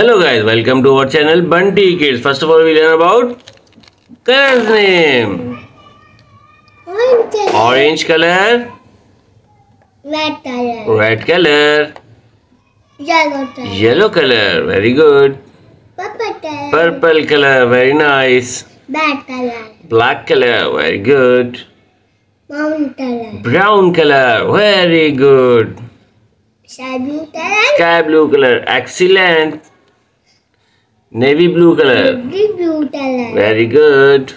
Hello guys, welcome to our channel Bunty Kids. First of all, we learn about colors name. Orange color, Red color. red color, Yellow color. yellow color, very good. Purple color. Purple color, very nice. Black color. Black color, very good. Brown color. Brown color, very good. Sky blue color. Sky blue color, excellent. Navy blue color, Deep blue color. very good.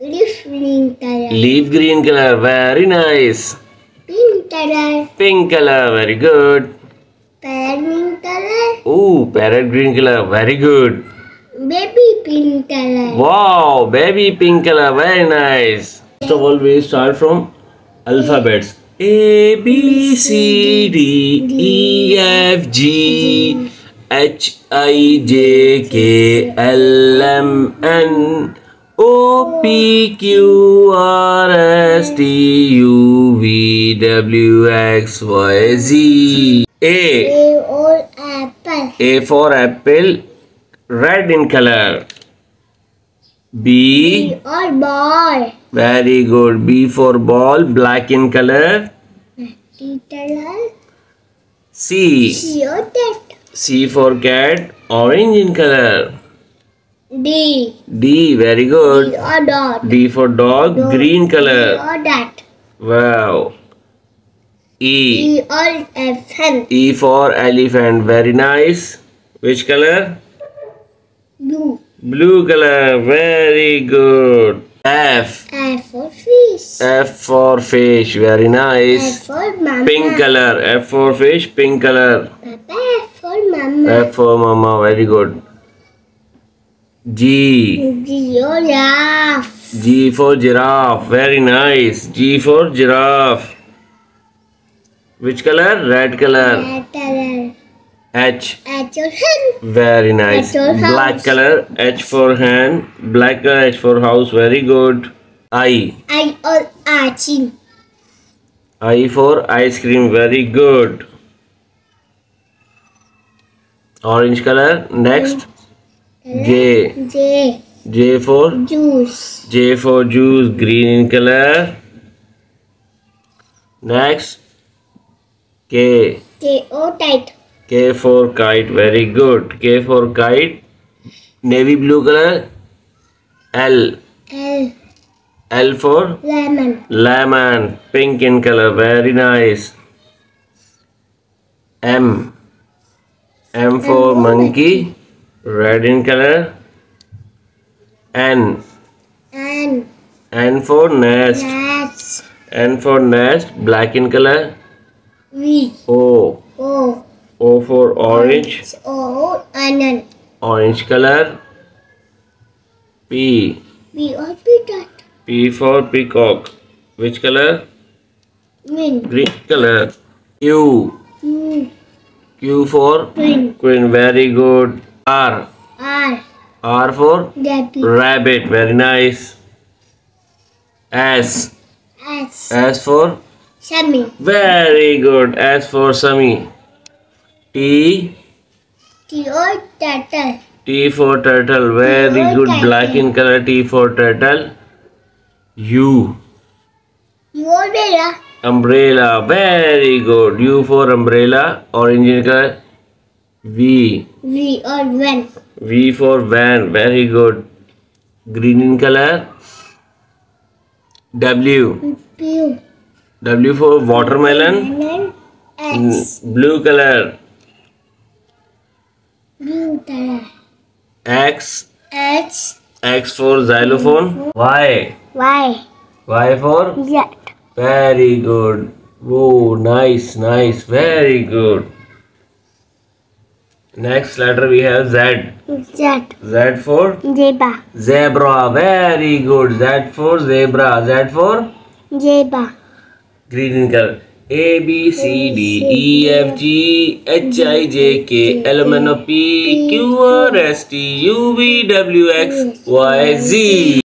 Leaf green color. Leaf green color, very nice. Pink color. Pink color, very good. Parrot green color. Ooh, parrot green color, very good. Baby pink color. Wow, baby pink color, very nice. First of all, we start from alphabets. A, B, C, D, E, F, G, H, I, J, K, L, M, N, O, P, Q, R, S, T, U, V, W, X, Y, Z. A. A old apple. A for apple, red in color. B, B old ball. very good. B for ball, black in color. C, C old cat. C for cat, orange in color. D. D, very D good. or dot. D for dog, Dog. green D color. or dot. Wow. E, E or elephant. E for elephant, very nice. Which color? Blue. Blue color, very good. F, F for fish. F for fish, very F nice. for mama. Pink color, F for fish, pink color. Papa F for mama. For very good. G, giraffe. G for giraffe, very nice. G for giraffe. Which color? Red color. Red color. H, H or hen. very nice. For Black color, H for hand. Black color, H for house, very good. I, I or archie. I for ice cream, very good. Orange color, next. J, J. J for Juice. J for juice, green in color. Next, K. K or tight. K for kite, very good. K for kite, navy blue color. L. L. L for Lemon. lemon, pink in color, very nice. M. M for monkey, red in color. N. And N for nest. that's N for nest, black in color. V. O. O. O for orange, O. Orange color. P. V or peanut. P for peacock. Which color? Green. Green color. U. Q for Green. queen. Very good. R. R. R for Rabbit. rabbit. Very nice. S. S. S for Sammy. very good. S for Sami. T. T or turtle. T for turtle, very T for good, turtle. black in color. T for turtle. U, U or Bella. Umbrella, very good. U for umbrella, orange in color. V, V or van. V for van, very good. Green in color. w w, w for watermelon, X. blue color. Blue color. X, X. X for xylophone. Y, Y. Y for. Very good. Oh, nice, nice. Very good. Next letter we have Z. Z. Z for Zebra. zebra. Very good. Z for zebra. Z for Zebra. green in color. A B C D E F G H I J K L M N O P Q R S T U V W X Y Z.